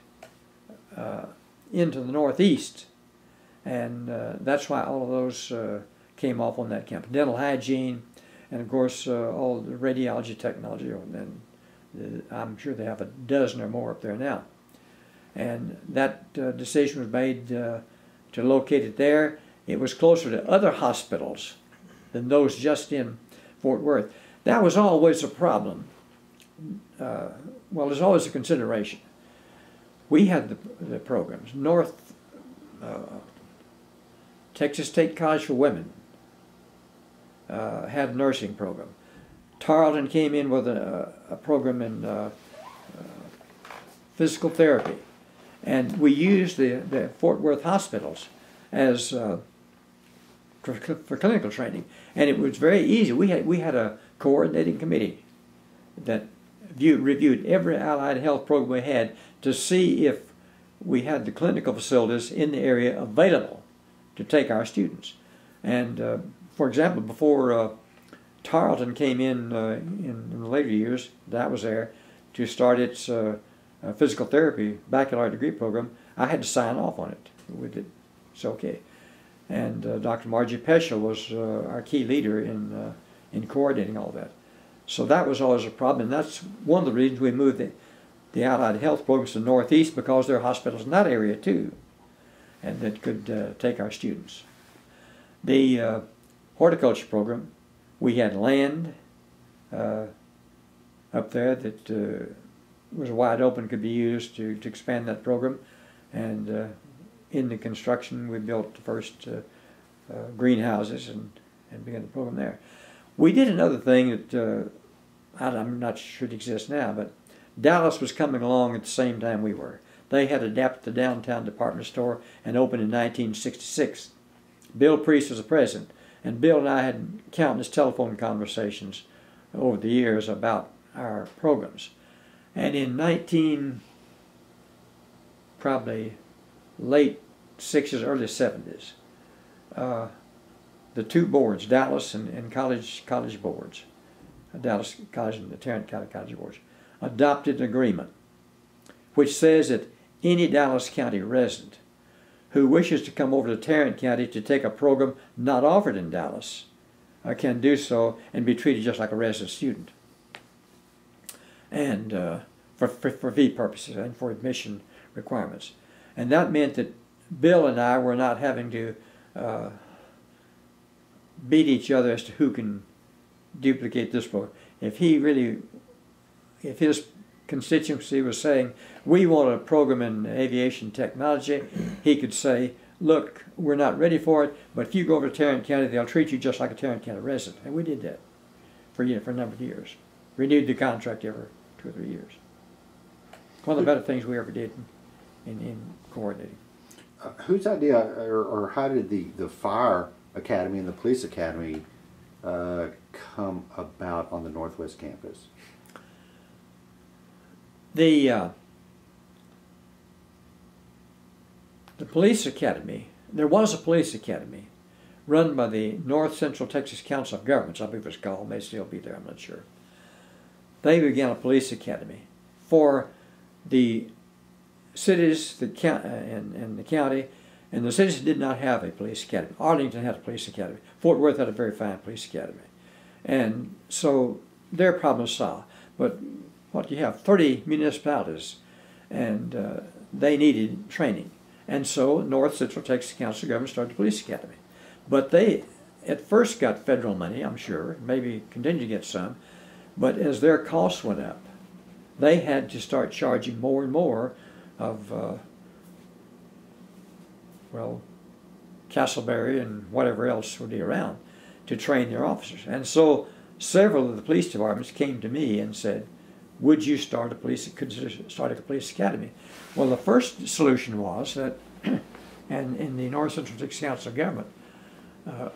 uh, into the Northeast, and uh, that's why all of those uh, came off on that campus. Dental hygiene, and of course uh, all the radiology technology, and I'm sure they have a dozen or more up there now. And that decision was made to locate it there. It was closer to other hospitals than those just in Fort Worth. That was always a problem. Uh, well, there's always a consideration. We had the, the programs. North uh, Texas State College for Women uh, had a nursing program. Tarleton came in with a, a program in uh, physical therapy. And we used the, the Fort Worth hospitals as uh, for, for clinical training. And it was very easy. We had, we had a coordinating committee that viewed, reviewed every allied health program we had to see if we had the clinical facilities in the area available to take our students. And uh, for example, before uh, Tarleton came in, uh, in in the later years, that was there to start its uh, uh, physical therapy baccalaureate degree program. I had to sign off on it. With it, it's okay. And Dr. Margie Peschel was our key leader in in coordinating all that. So that was always a problem, and that's one of the reasons we moved the, the Allied Health programs to the Northeast because there are hospitals in that area too, and that could uh, take our students. The uh, horticulture program, we had land uh, up there that uh, was wide open, could be used to, to expand that program, and uh, in the construction we built the first uh, greenhouses and, and began the program there. We did another thing that I'm not sure it exists now, but Dallas was coming along at the same time we were. They had adapted the downtown department store and opened in 1966. Bill Priest was the president, and Bill and I had countless telephone conversations over the years about our programs. And in 19, probably late 60s, early 70s, uh, the two boards, Dallas and, and college college boards, Dallas College and the Tarrant County College boards, adopted an agreement which says that any Dallas County resident who wishes to come over to Tarrant County to take a program not offered in Dallas uh, can do so and be treated just like a resident student. And uh, for, for, for fee purposes and for admission requirements. And that meant that Bill and I were not having to uh, beat each other as to who can duplicate this program. If he really, if his constituency was saying, we want a program in aviation technology, he could say, look, we're not ready for it, but if you go over to Tarrant County, they'll treat you just like a Tarrant County resident. And we did that for, you know, for a number of years. Renewed the contract every two or three years. One of the better things we ever did in, in, in coordinating. Uh, whose idea, or, or how did the, the fire academy and the police academy uh, come about on the Northwest campus? The uh, the police academy. There was a police academy run by the North Central Texas Council of Governments. I believe it's called. May still be there. I'm not sure. They began a police academy for the cities the count, uh, and, and the county, and the cities did not have a police academy. Arlington had a police academy. Fort Worth had a very fine police academy, and so their problem solved. But what you have 30 municipalities, and uh, they needed training. And so North Central Texas Council of Governments started the police academy. But they at first got federal money, I'm sure, maybe continue to get some, but as their costs went up, they had to start charging more and more of, uh, well, Castleberry and whatever else would be around to train their officers. And so several of the police departments came to me and said, would you start a police starting a police academy? Well, the first solution was that, and in the North Central Texas Council of Government uh,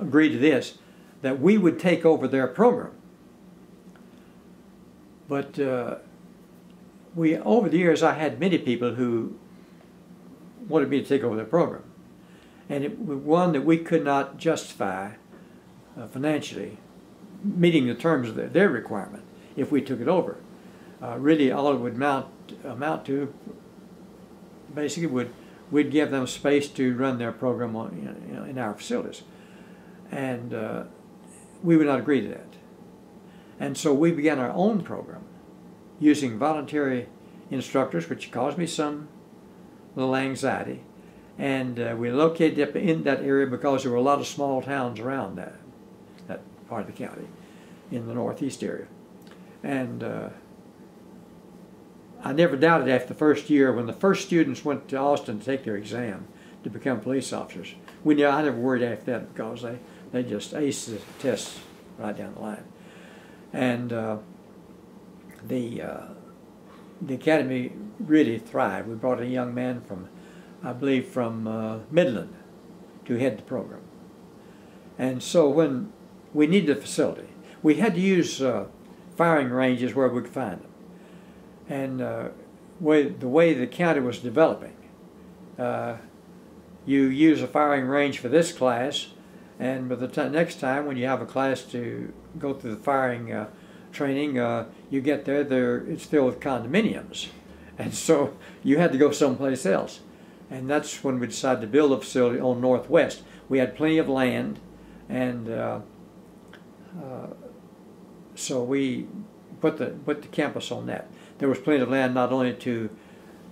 agreed to this, that we would take over their program. But uh, we, over the years, I had many people who wanted me to take over their program, and it was one that we could not justify uh, financially, meeting the terms of their, their requirement if we took it over. Uh, really, all it would amount, amount to basically would we'd give them space to run their program on, you know, in our facilities, and uh, we would not agree to that. And so we began our own program using voluntary instructors, which caused me some little anxiety. And uh, we located up in that area because there were a lot of small towns around that, that part of the county in the northeast area. And uh, I never doubted after the first year when the first students went to Austin to take their exam to become police officers. We knew I never worried after that because they, they just aced the tests right down the line. And uh, the uh, the academy really thrived. We brought a young man from, I believe, from uh, Midland to head the program. And so when we needed a facility, we had to use uh, firing ranges where we could find them. And uh, way, the way the county was developing, uh, you use a firing range for this class, and by the next time when you have a class to go through the firing uh, training, uh, you get there, there it's filled with condominiums. And so you had to go someplace else. And that's when we decided to build a facility on Northwest. We had plenty of land, and uh, uh, so we put the put the campus on that. There was plenty of land not only to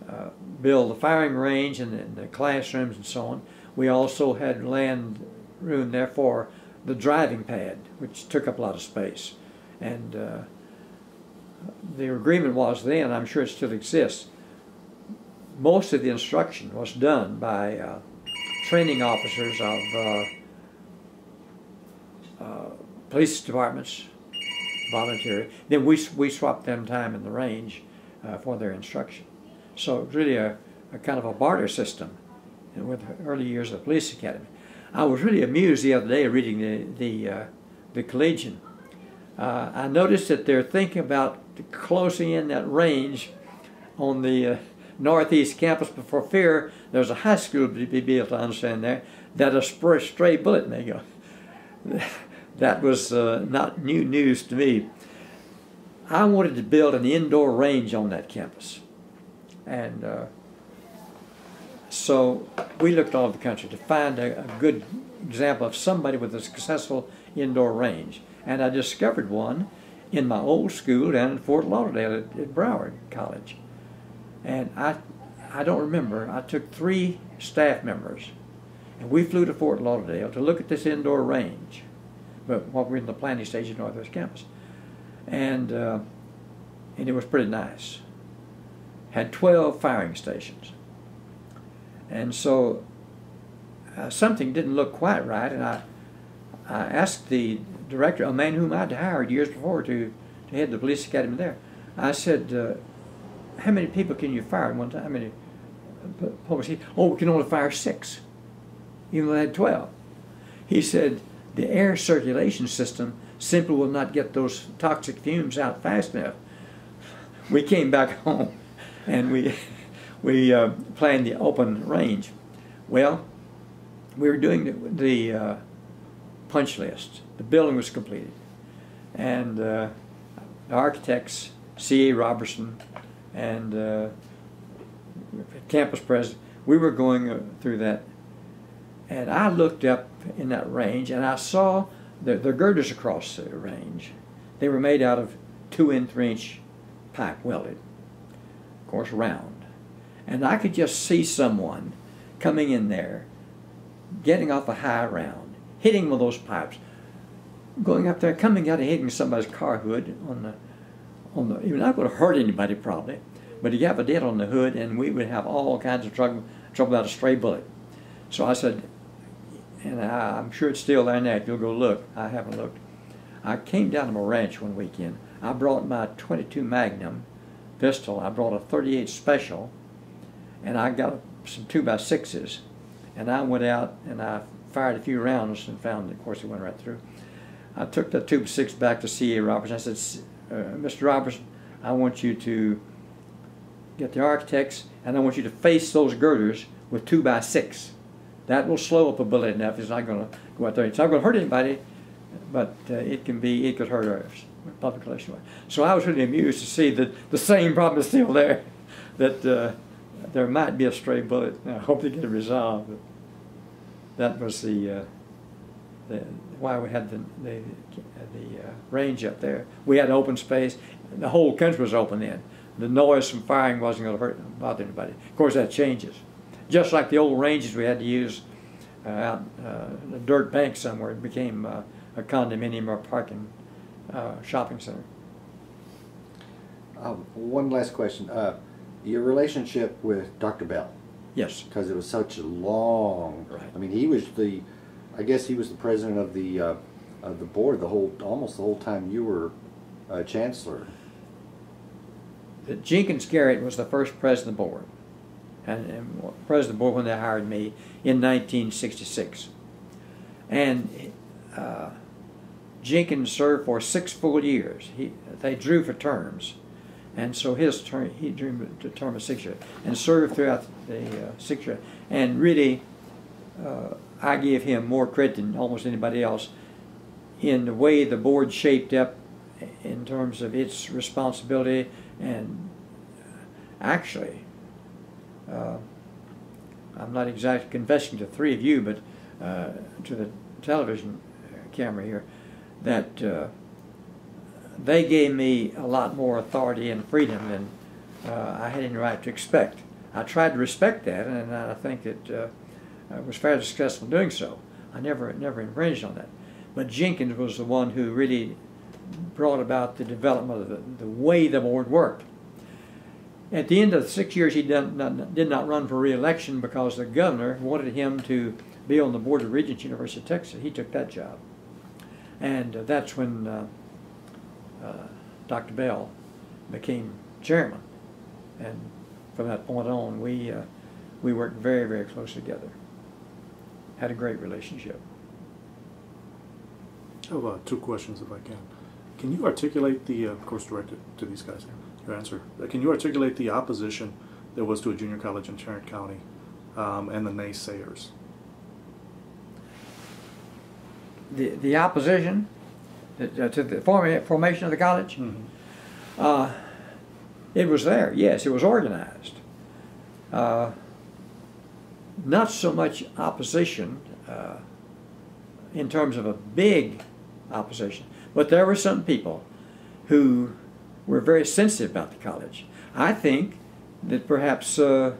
uh, build the firing range and the, the, classrooms and so on. We also had land room there for the driving pad, which took up a lot of space. And uh, the agreement was then, I'm sure it still exists, most of the instruction was done by uh, training officers of uh, uh police departments, voluntary. Then we, we swapped them time in the range uh, for their instruction. So it's really a, a, kind of a barter system with the early years of the police academy. I was really amused the other day reading the, the, uh, the Collegian. Uh, I noticed that they're thinking about closing in that range on the uh, northeast campus, but for fear there's a high school to be able to understand there, that a stray bullet may go. that was uh, not new news to me. I wanted to build an indoor range on that campus. And uh, so we looked all over the country to find a, a, good example of somebody with a successful indoor range. And I discovered one in my old school down in Fort Lauderdale at, at Broward College. And I, I don't remember, I took three staff members And we flew to Fort Lauderdale to look at this indoor range, but while we were in the planning stage at Northwest Campus. And, uh, and it was pretty nice. Had 12 firing stations. And so uh, something didn't look quite right, and I, I asked the director, a man whom I'd hired years before to, to head the police academy there, I said, uh, how many people can you fire at one time? How many police? He, oh, we can only fire six, even though they had 12. He said, the air circulation system simply will not get those toxic fumes out fast enough. We came back home and we, we uh, planned the open range. Well, we were doing the, the uh, punch list. The building was completed. And uh, the architects, C.A. Robertson, and uh, campus president, we were going uh, through that. And I looked up in that range and I saw the, the girders across the range. They were made out of two and three inch pipe welded, of course, round. And I could just see someone coming in there, getting off a high round, hitting one of those pipes, going up there, coming out and hitting somebody's car hood on the, on the, you're not going to hurt anybody probably, but you have a dent on the hood and we would have all kinds of trouble, trouble about a stray bullet. So I said, and I, am sure it's still there now if you'll go look. I haven't looked. I came down to my ranch one weekend. I brought my 22 Magnum pistol. I brought a 38 Special, and I got some 2 by 6s and I went out and I fired a few rounds and found, of course, it went right through. I took the tube six back to C.A. Robertson. I said, uh, Mr. Robertson, I want you to get the architects and I want you to face those girders with two by six. That will slow up a bullet enough. It's not going to go out there. It's not going to hurt anybody, but uh, it can be, it could hurt ours. Public relation. So I was really amused to see that the same problem is still there, that uh, there might be a stray bullet. I hope they get it resolved. That was the, uh, the why we had the the, the uh, range up there. We had open space. The whole country was open then. The noise from firing wasn't going to hurt bother anybody. Of course, that changes. Just like the old ranges we had to use uh, out uh, a dirt bank somewhere, it became uh, a condominium or parking uh, shopping center. Um, one last question. Uh, your relationship with Dr. Bell. Yes. Because it was such a long. Right. I mean, he was the, I guess he was the president of the uh, of the board the whole almost the whole time you were uh, chancellor. Jenkins Garrett was the first president of the board, and, and president of the board when they hired me in 1966, and. Uh, Jenkins served for six full years. He, they drew for terms. And so his term, he drew a term of six years and served throughout the uh, six years. And really, uh, I give him more credit than almost anybody else in the way the board shaped up in terms of its responsibility and actually, uh, I'm not exactly confessing to three of you, but uh, to the television camera here, that uh, they gave me a lot more authority and freedom than uh, I had any right to expect. I tried to respect that, and I think that uh, I was fairly successful in doing so. I never never infringed on that. But Jenkins was the one who really brought about the development of the, the way the board worked. At the end of six years, he did not, did not run for re-election because the governor wanted him to be on the board of Regents University of Texas. He took that job. And uh, that's when uh, uh, Dr. Bell became chairman. And from that point on, we, uh, we worked very, very close together. Had a great relationship. I have uh, two questions, if I can. Can you articulate the, uh, course, directed to these guys, your answer. Uh, can you articulate the opposition there was to a junior college in Tarrant County um, and the naysayers? The, the opposition to, to the formation of the college, Mm-hmm. uh, it was there. Yes, it was organized. Uh, not so much opposition uh, in terms of a big opposition, but there were some people who were very sensitive about the college. I think that perhaps uh,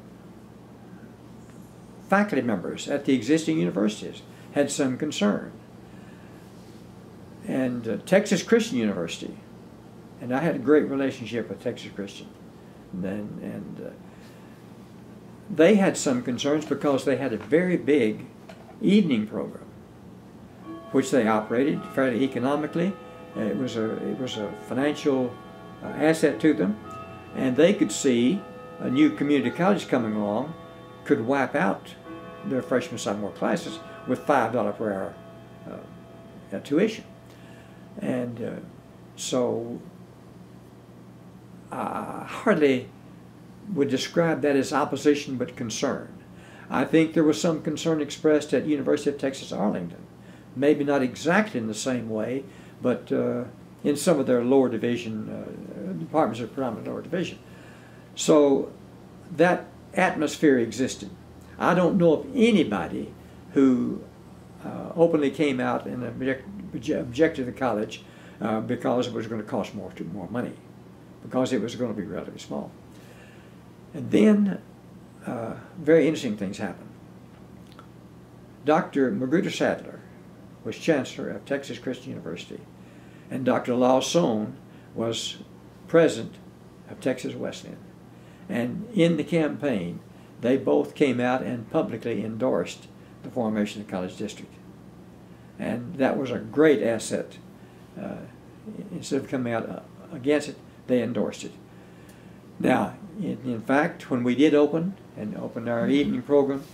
faculty members at the existing universities had some concern. And uh, Texas Christian University, and I had a great relationship with Texas Christian. Then, and uh, they had some concerns because they had a very big evening program, which they operated fairly economically. It was a, it was a financial asset to them, and they could see a new community college coming along could wipe out their freshman sophomore classes with five dollar per hour uh, uh, tuition, and uh, so I hardly would describe that as opposition but concern. I think there was some concern expressed at University of Texas Arlington, maybe not exactly in the same way, but uh, in some of their lower division uh, departments of predominant lower division. So that atmosphere existed. I don't know of anybody who uh, openly came out and object, objected to the college uh, because it was going to cost more more money, because it was going to be relatively small. And then uh, very interesting things happened. Dr. McGruder Sadler was chancellor of Texas Christian University, and Dr. Law Sone was president of Texas Wesleyan. And in the campaign, they both came out and publicly endorsed the formation of the college district. And that was a great asset. Uh, instead of coming out uh, against it, they endorsed it. Now, in, in fact, when we did open and opened our evening program,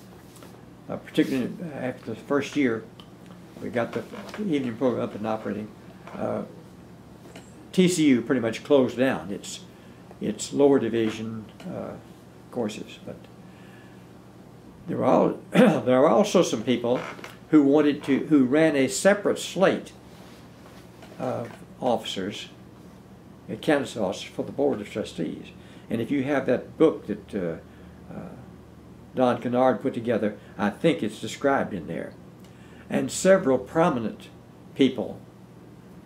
uh, particularly after the first year, we got the evening program up and operating. Uh, TCU pretty much closed down its its lower division uh, courses, but there were there also some people who wanted to who ran a separate slate of officers, candidates officers for the board of trustees. And if you have that book that uh, uh, Don Kennard put together, I think it's described in there. And several prominent people,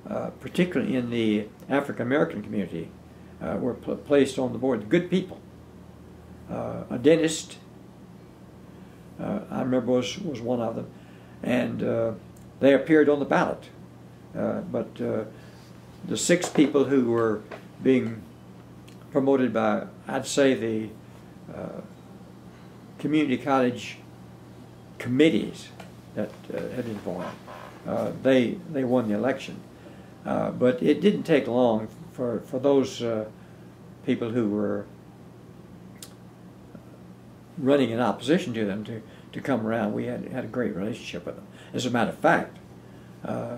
uh, particularly in the African American community, uh, were pl placed on the board. Good people. Uh, a dentist, uh, I remember was, was one of them. And they appeared on the ballot. but the six people who were being promoted by, I'd say, the uh, community college committees that uh, had been formed. Uh, they they won the election, uh, but it didn't take long for for those uh, people who were running in opposition to them to to come around. We had had a great relationship with them. As a matter of fact, uh,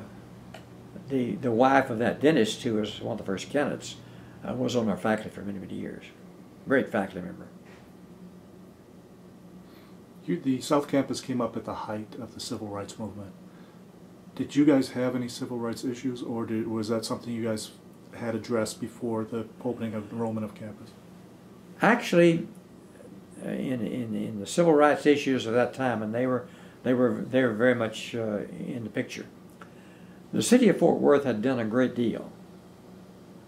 the the wife of that dentist who was one of the first candidates uh, was on our faculty for many, many years. Great faculty member. You, the South Campus came up at the height of the civil rights movement. Did you guys have any civil rights issues, or did, was that something you guys had addressed before the opening of enrollment of campus? Actually, uh, in, in, in the civil rights issues of that time, and they were, they were, they were very much uh, in the picture. The city of Fort Worth had done a great deal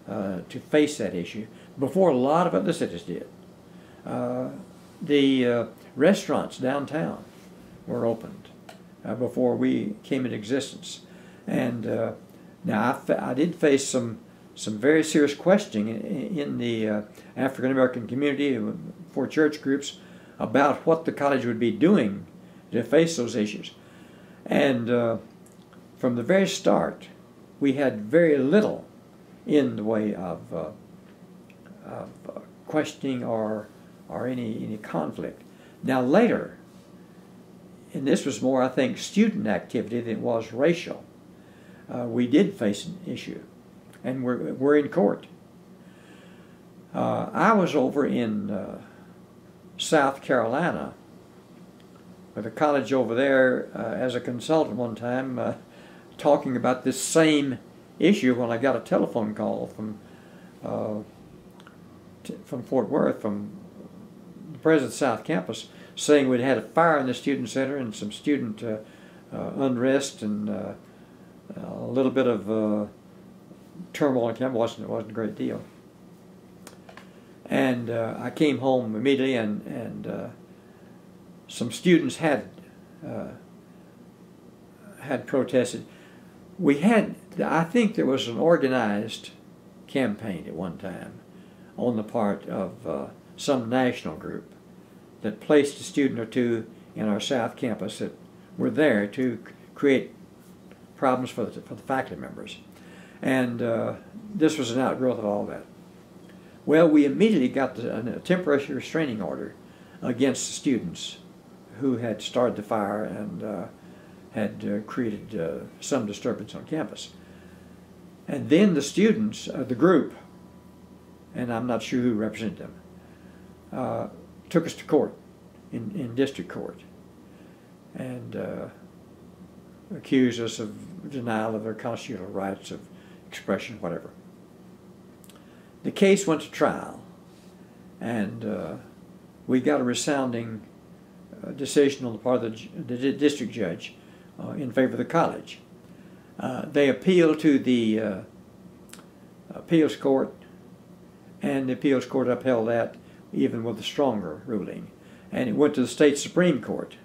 uh, to face that issue before a lot of other cities did. Uh, the uh, restaurants downtown were opened uh, before we came into existence. And uh, now I, did face some, some very serious questioning in, in the uh, African American community for church groups about what the college would be doing to face those issues. And from the very start, we had very little in the way of, uh, of uh, questioning or, or any, any conflict. Now later, and this was more, I think, student activity than it was racial, uh, we did face an issue, and we're, we're in court. Uh, I was over in uh, South Carolina with a college over there uh, as a consultant one time, talking about this same issue when I got a telephone call from uh, from Fort Worth from the president of South Campus saying we'd had a fire in the student center and some student uh, uh, unrest and uh, a little bit of uh, turmoil in campus. wasn't it wasn't a great deal. And uh, I came home immediately and and some students had uh, had protested. We had, I think, there was an organized campaign at one time on the part of uh, some national group that placed a student or two in our South Campus that were there to create problems for the, for the faculty members. And uh, this was an outgrowth of all that. Well, we immediately got the, a temporary restraining order against the students who had started the fire and uh, had uh, created uh, some disturbance on campus. And then the students, the group, and I'm not sure who represented them, uh, took us to court, in, in district court, and uh, accused us of denial of their constitutional rights of expression, whatever. The case went to trial, and uh, we got a resounding uh, decision on the part of the, the district judge uh, in favor of the college. Uh, they appealed to the uh, appeals court, and the appeals court upheld that even with a stronger ruling. And it went to the state supreme court,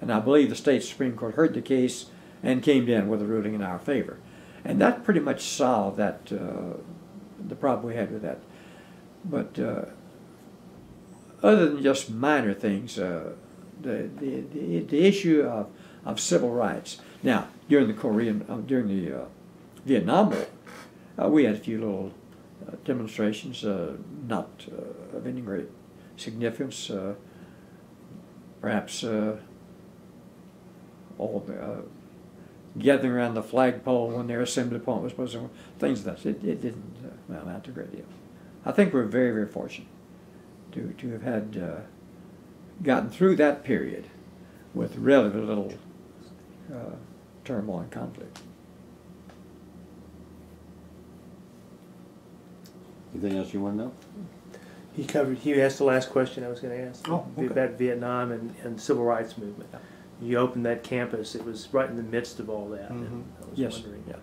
and I believe the state supreme court heard the case and came down with a ruling in our favor. And that pretty much solved that uh, the problem we had with that. But uh, other than just minor things, uh, the, the, the, the issue of, of civil rights. Now, during the Korean, uh, during the uh, Vietnam War, uh, we had a few little demonstrations, uh, not uh, of any great significance. Uh, perhaps all the, gathering around the flagpole when their assembly point was supposed to, things like that. It, it didn't amount to a great deal. I think we're very, very fortunate to, to have had uh, gotten through that period with relatively little uh, turmoil and conflict. Anything else you want to know? He covered, he asked the last question I was gonna ask. Oh, okay. About Vietnam and, and civil rights movement. You opened that campus, it was right in the midst of all that. and Mhm. I was Yes, wondering, yeah.